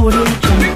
Audio Jungle.